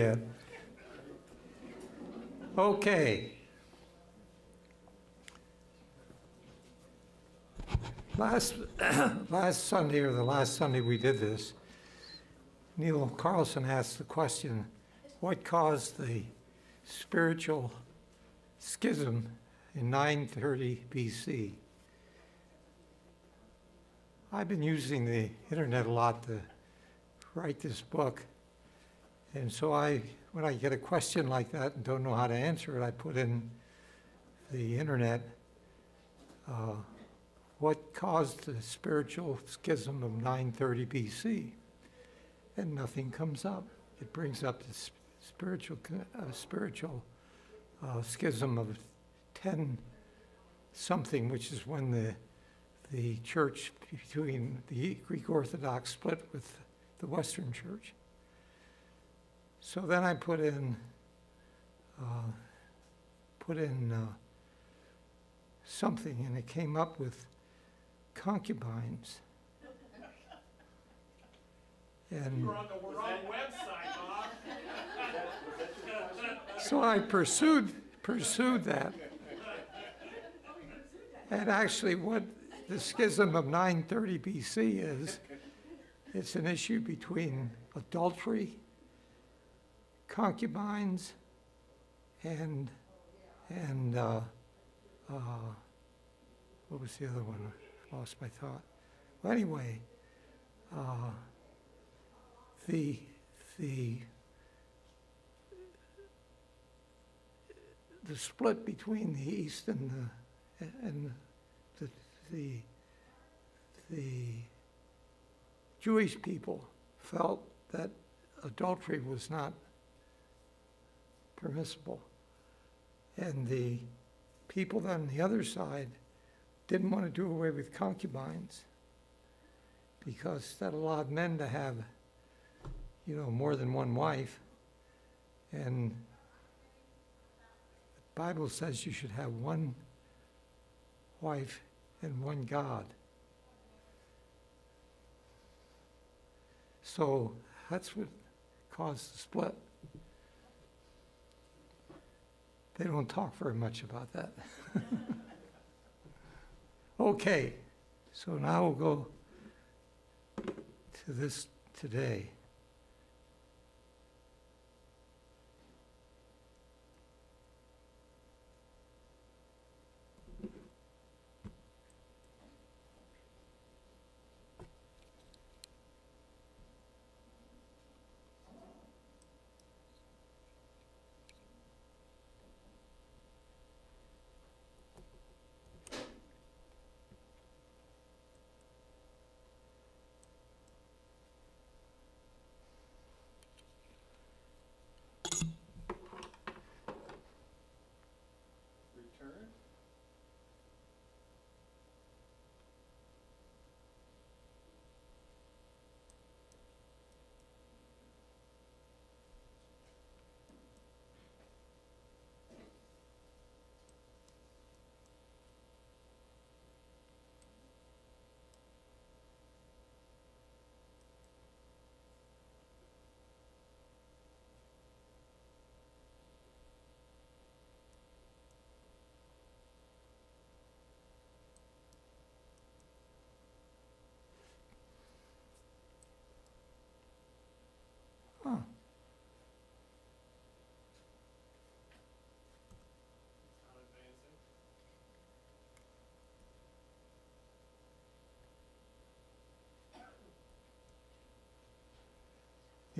Yeah. Okay. Last, last Sunday, or the last Sunday we did this, Neil Carlson asked the question, what caused the spiritual schism in 930 BC? I've been using the internet a lot to write this book. And so I, when I get a question like that and don't know how to answer it, I put in the internet, uh, what caused the spiritual schism of 930 BC? And nothing comes up. It brings up the spiritual, uh, spiritual uh, schism of 10 something, which is when the, the church between the Greek Orthodox split with the Western Church. So then I put in, uh, put in uh, something, and it came up with concubines. And on the wrong website, Bob. so I pursued, pursued that. And actually, what the schism of 930 BC is, it's an issue between adultery, concubines, and, and, uh, uh, what was the other one? I Lost my thought. Well, anyway, uh, the, the, the split between the East and the, and the, the, the Jewish people felt that adultery was not permissible. And the people on the other side didn't want to do away with concubines because that allowed men to have, you know, more than one wife. And the Bible says you should have one wife and one God. So that's what caused the split. They don't talk very much about that. okay, so now we'll go to this today.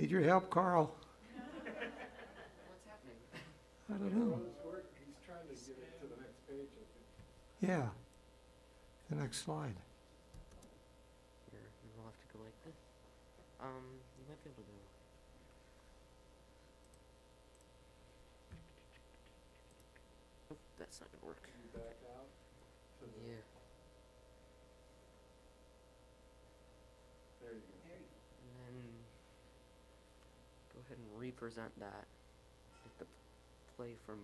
Need your help, Carl? What's happening? I don't know. He's trying to get it to the next page, I think. Yeah. The next slide. Here, we'll have to go like this. Um, you might be able to go. Oh, that's not gonna work. You back out Yeah. there you go. And then go ahead and represent that. Hit the play from.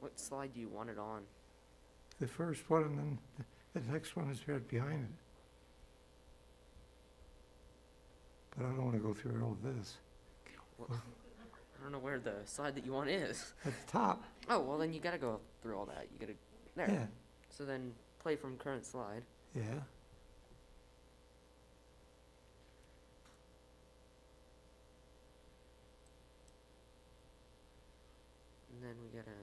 What slide do you want it on? The first one, and then the the next one is right behind it. But I don't want to go through all of this. Well, I don't know where the slide that you want is. at the top, Oh, well then you gotta go through all that. You gotta, there. yeah, So then play from current slide. yeah. And then we gotta,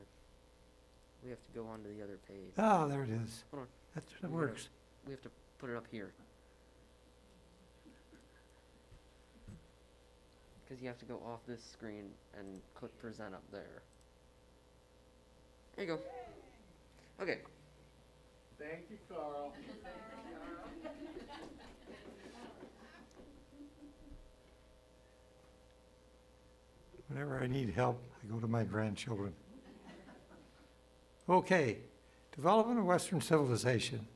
we have to go on to the other page. Oh, there it is. Hold on. That's, that We gotta- works. We have to put it up here. Cause you have to go off this screen and click present up there. There you go. Okay, Thank you, Carl. Whenever I need help, I go to my grandchildren. Okay, development of Western civilization.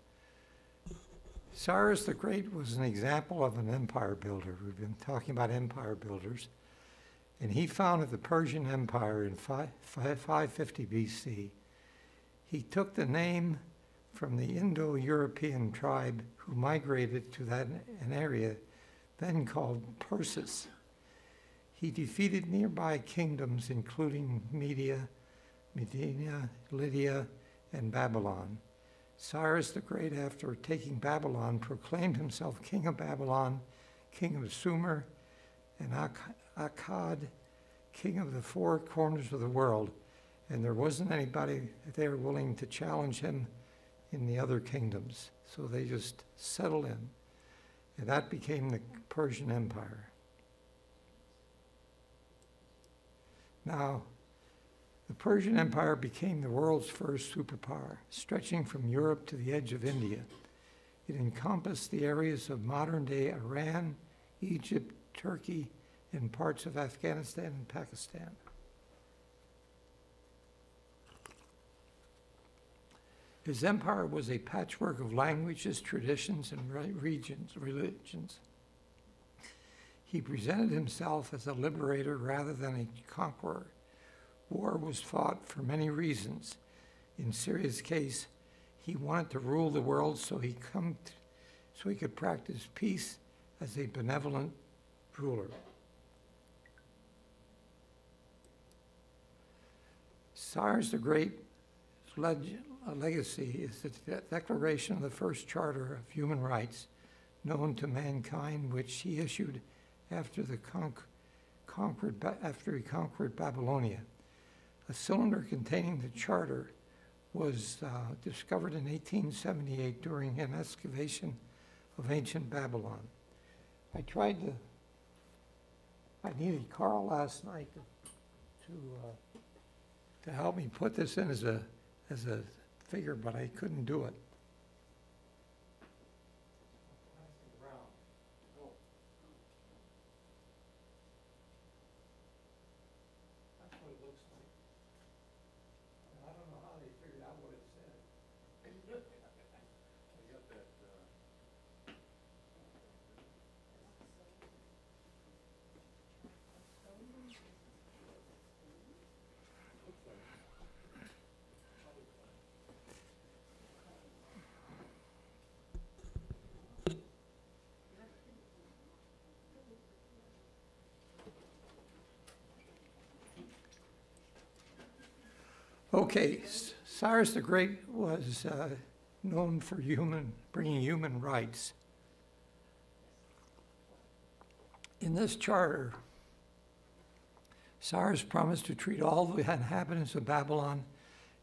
Cyrus the Great was an example of an empire builder. We've been talking about empire builders. And he founded the Persian Empire in fi- fi- 550 BC. He took the name from the Indo-European tribe who migrated to that an area then called Persis. He defeated nearby kingdoms, including Media, Medina, Lydia, and Babylon. Cyrus the Great, after taking Babylon, proclaimed himself king of Babylon, king of Sumer, and Akkad, king of the four corners of the world. And there wasn't anybody there willing to challenge him in the other kingdoms. So they just settled in. And that became the Persian Empire. Now, the Persian Empire became the world's first superpower, stretching from Europe to the edge of India. It encompassed the areas of modern-day Iran, Egypt, Turkey, and parts of Afghanistan and Pakistan. His empire was a patchwork of languages, traditions, and re- regions, religions. He presented himself as a liberator rather than a conqueror. War was fought for many reasons. In Cyrus's case, he wanted to rule the world so he come t- so he could practice peace as a benevolent ruler. Cyrus the Great's leg- legacy is the de- declaration of the first charter of human rights known to mankind, which he issued after the conq- conquered after he conquered Babylonia. A cylinder containing the charter was uh, discovered in 1878 during an excavation of ancient Babylon. I tried to, I needed Carl last night to, to, uh, to help me put this in as a, as a figure, but I couldn't do it. That's what it looks like. And I don't know how they figured out what it said. I got that, uh, Okay, Cyrus the Great was uh, known for human, bringing human rights. In this charter, Cyrus promised to treat all the inhabitants of Babylon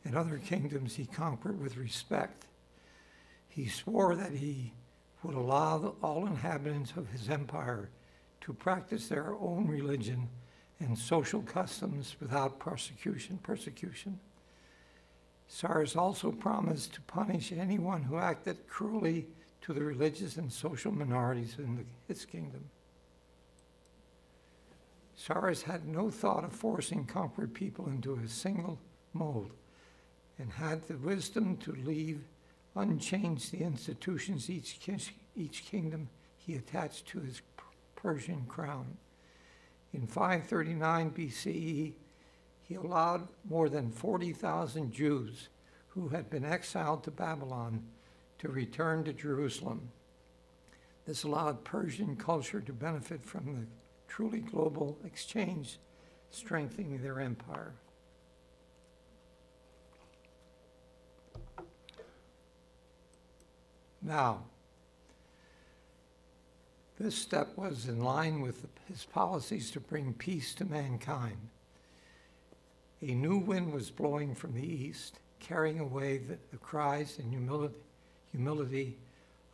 and other kingdoms he conquered with respect. He swore that he would allow all inhabitants of his empire to practice their own religion and social customs without persecution, persecution. Cyrus also promised to punish anyone who acted cruelly to the religious and social minorities in the, his kingdom. Cyrus had no thought of forcing conquered people into a single mold and had the wisdom to leave unchanged the institutions each, each kingdom he attached to his Persian crown. In 539 BCE, he allowed more than 40,000 Jews who had been exiled to Babylon to return to Jerusalem. This allowed Persian culture to benefit from the truly global exchange, strengthening their empire. Now, this step was in line with his policies to bring peace to mankind. A new wind was blowing from the east, carrying away the, the cries and humility, humility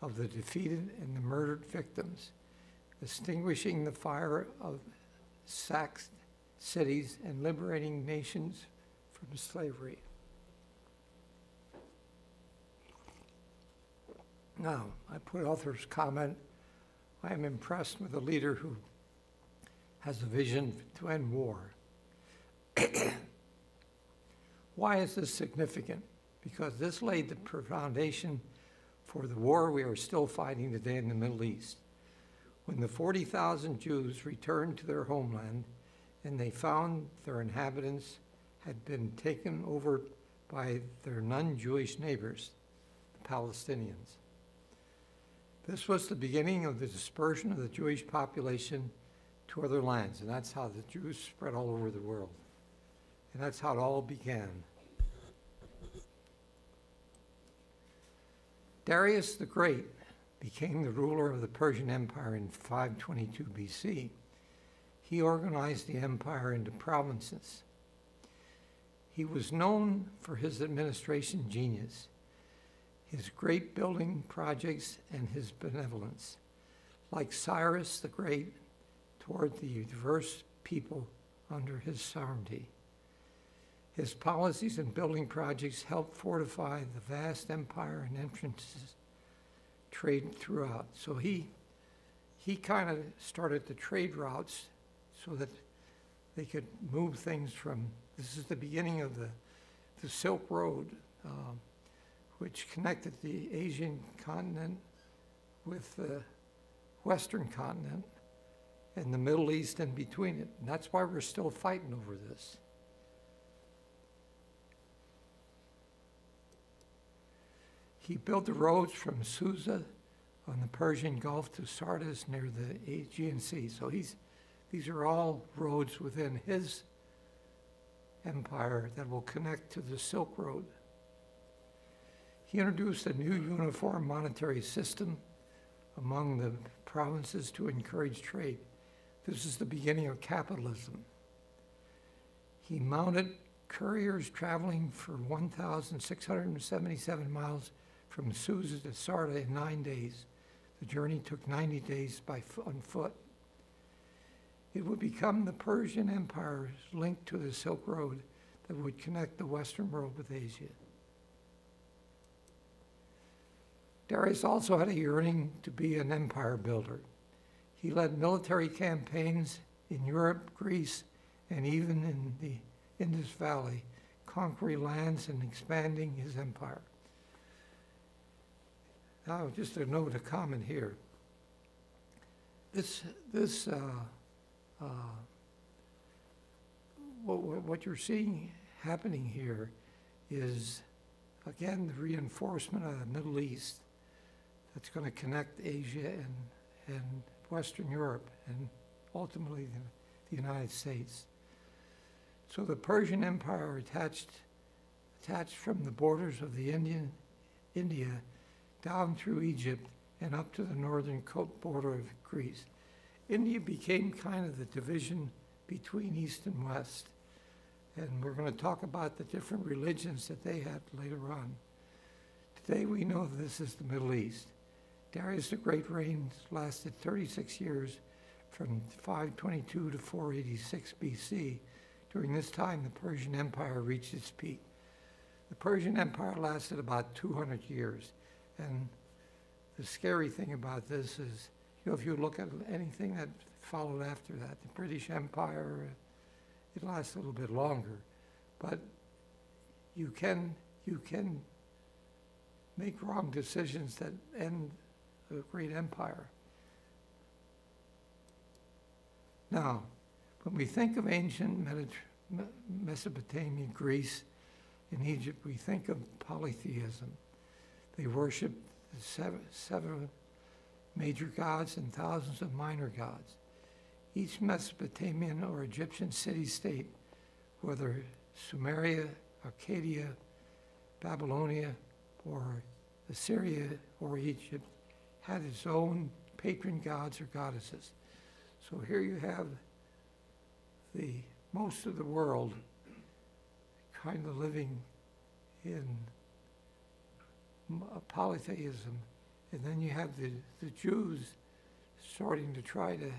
of the defeated and the murdered victims, extinguishing the fire of sacked cities and liberating nations from slavery. Now, I put author's comment. I am impressed with a leader who has a vision to end war. Why is this significant? Because this laid the foundation for the war we are still fighting today in the Middle East. When the 40,000 Jews returned to their homeland and they found their inhabitants had been taken over by their non Jewish neighbors, the Palestinians. This was the beginning of the dispersion of the Jewish population to other lands, and that's how the Jews spread all over the world. And that's how it all began. Darius the Great became the ruler of the Persian Empire in 522 BC. He organized the empire into provinces. He was known for his administration genius his great building projects, and his benevolence. Like Cyrus the Great, toward the diverse people under his sovereignty. His policies and building projects helped fortify the vast empire and entrances trade throughout. So he, he kind of started the trade routes so that they could move things from, this is the beginning of the, the Silk Road. Um, which connected the Asian continent with the Western continent and the Middle East in between it. And that's why we're still fighting over this. He built the roads from Susa on the Persian Gulf to Sardis near the Aegean Sea. So he's, these are all roads within his empire that will connect to the Silk Road. He introduced a new uniform monetary system among the provinces to encourage trade. This is the beginning of capitalism. He mounted couriers traveling for 1,677 miles from Susa to Sarda in nine days. The journey took 90 days by on foot. It would become the Persian Empire's link to the Silk Road that would connect the Western world with Asia. Darius also had a yearning to be an empire builder. He led military campaigns in Europe, Greece, and even in the Indus Valley, conquering lands and expanding his empire. Now, just a note, a comment here. This, this, uh, uh, what, what you're seeing happening here is, again, the reinforcement of the Middle East that's going to connect Asia and, and Western Europe and ultimately the, the United States. So the Persian Empire attached, attached from the borders of the Indian, India down through Egypt and up to the northern border of Greece. India became kind of the division between East and West. And we're going to talk about the different religions that they had later on. Today we know this is the Middle East. Darius the Great reign lasted 36 years from 522 to 486 BC. During this time, the Persian Empire reached its peak. The Persian Empire lasted about 200 years. And the scary thing about this is, you know, if you look at anything that followed after that, the British Empire, it lasts a little bit longer. But you can, you can make wrong decisions that end a great empire. Now, when we think of ancient Mesopotamia, Greece, and Egypt, we think of polytheism. They worship the seven, seven major gods and thousands of minor gods. each Mesopotamian or Egyptian city-state, whether Sumeria, Arcadia, Babylonia, or Assyria or Egypt, had its own patron gods or goddesses. So here you have the, most of the world kind of living in polytheism. And then you have the, the Jews starting to try to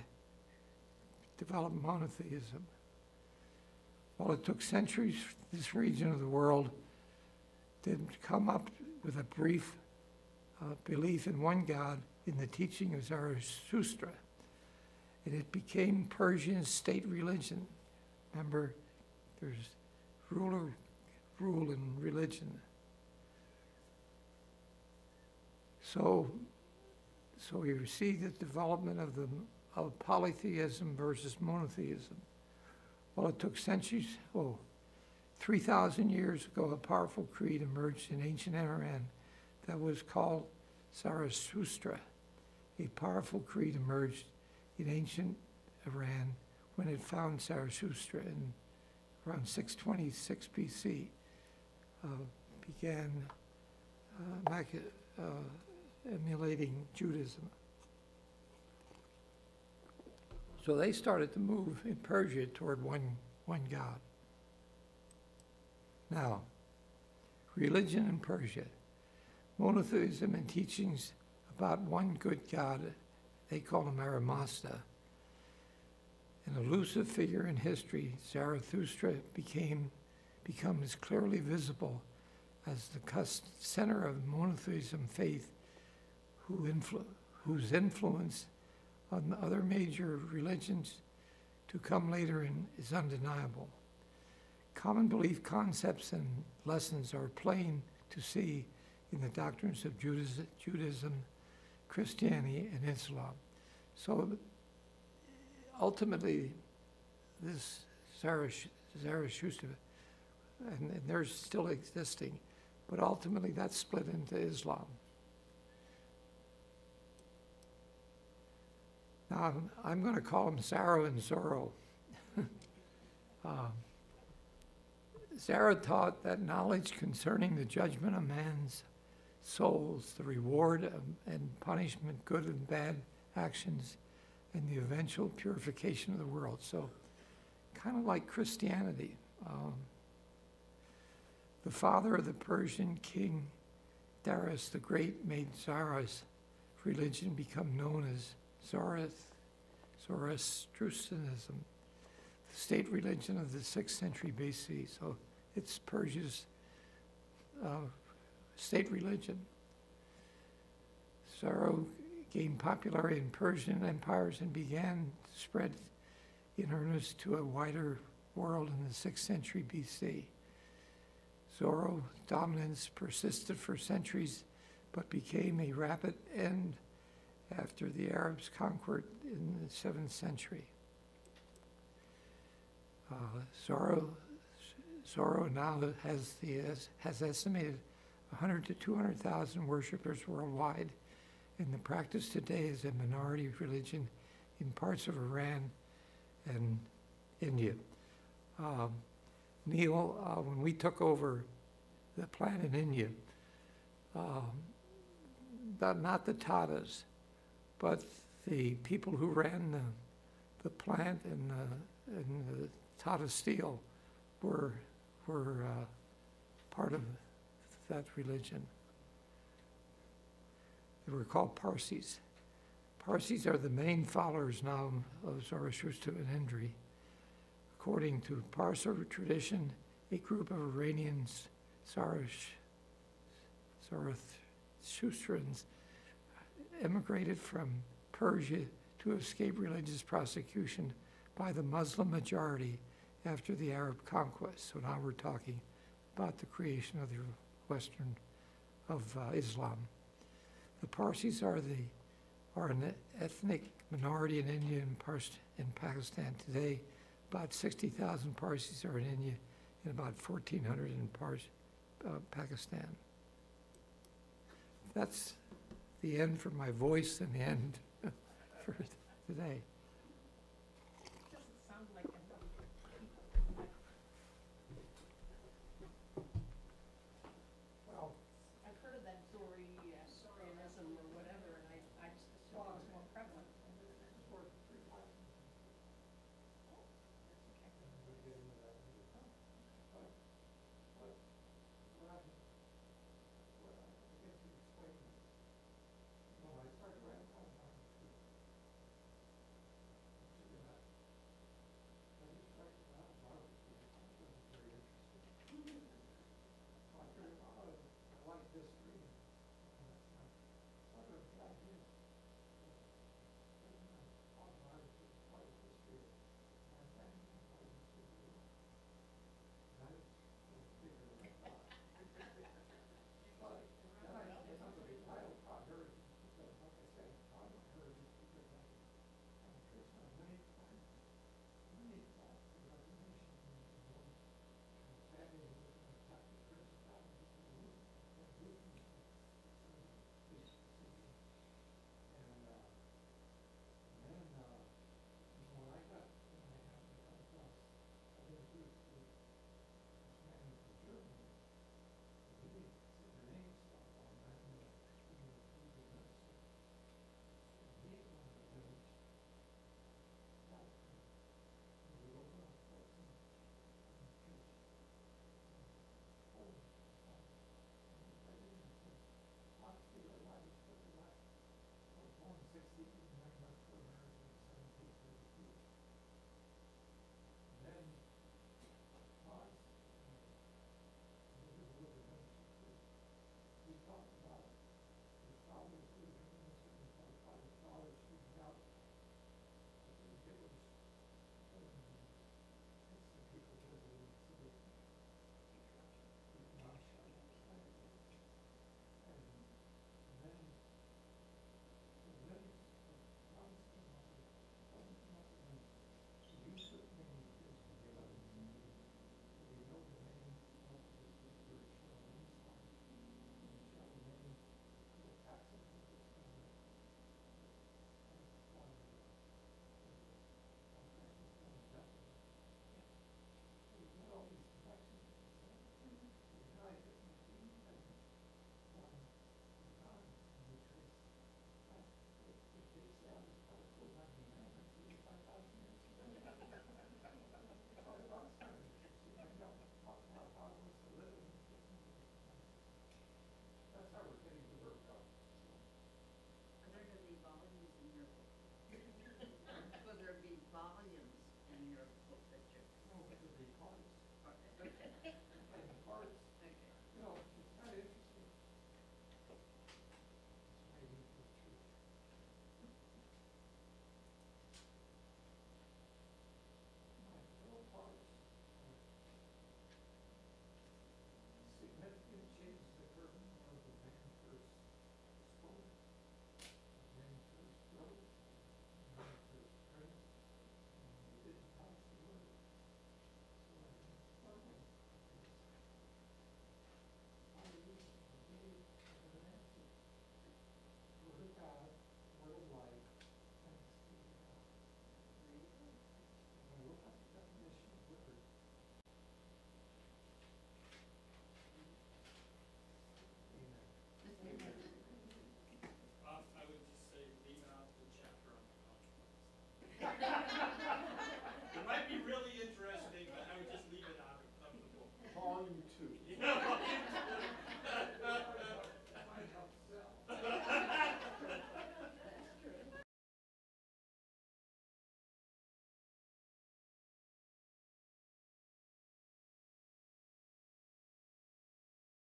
develop monotheism. Well, it took centuries for this region of the world to come up with a brief uh, belief in one God in the teaching of Zarathustra. And it became Persian state religion. Remember, there's ruler, rule in religion. So, so you see the development of the, of polytheism versus monotheism. Well, it took centuries, oh, 3,000 years ago, a powerful creed emerged in ancient Iran that was called Zarathustra. A powerful creed emerged in ancient Iran when it found Zarathustra in around 626 BC, uh, began uh, uh, emulating Judaism. So they started to move in Persia toward one, one God. Now, religion in Persia, monotheism and teachings about one good God, they call him Ahura Mazda. An elusive figure in history, Zarathustra became becomes clearly visible as the center of monotheism faith who influ- whose influence on other major religions to come later in, is undeniable. Common belief concepts and lessons are plain to see in the doctrines of Judas- Judaism, Christianity, and Islam. So ultimately, this Zarath- Zarathustra, and, and they're still existing, but ultimately that's split into Islam. Now, I'm- going to call them Zara and Zorro. Um, Zara taught that knowledge concerning the judgment of man's souls, the reward of- and punishment, good and bad actions, and the eventual purification of the world. So, kind of like Christianity. Um, the father of the Persian king Darius the Great made Zara's religion become known as Zoroastrianism, the state religion of the 6th century BC. So it's Persia's uh, state religion. Zoro gained popularity in Persian empires and began to spread in earnest to a wider world in the 6th century BC. Zoro dominance persisted for centuries, but became a rapid end after the Arabs conquered in the 7th century. Uh, now has, the, has estimated 100 to 200,000 worshippers worldwide, and the practice today is a minority religion in parts of Iran and India. Um, Neil, uh, when we took over the plant in India, um, not the Tatas, but the people who ran the, the plant and and Tata Steel were, were uh, part of that religion. They were called Parsis. Parsis are the main followers now of Zoroaster and. According to Parsi tradition, a group of Iranians, Zarathustrians, emigrated from Persia to escape religious prosecution by the Muslim majority after the Arab conquest. So now we're talking about the creation of the Western, of uh, Islam. The Parsis are the, are an ethnic minority in India and Pars- in Pakistan today. About 60,000 Parsis are in India and about 1,400 in Pars, uh, Pakistan. That's the end for my voice and the end for today.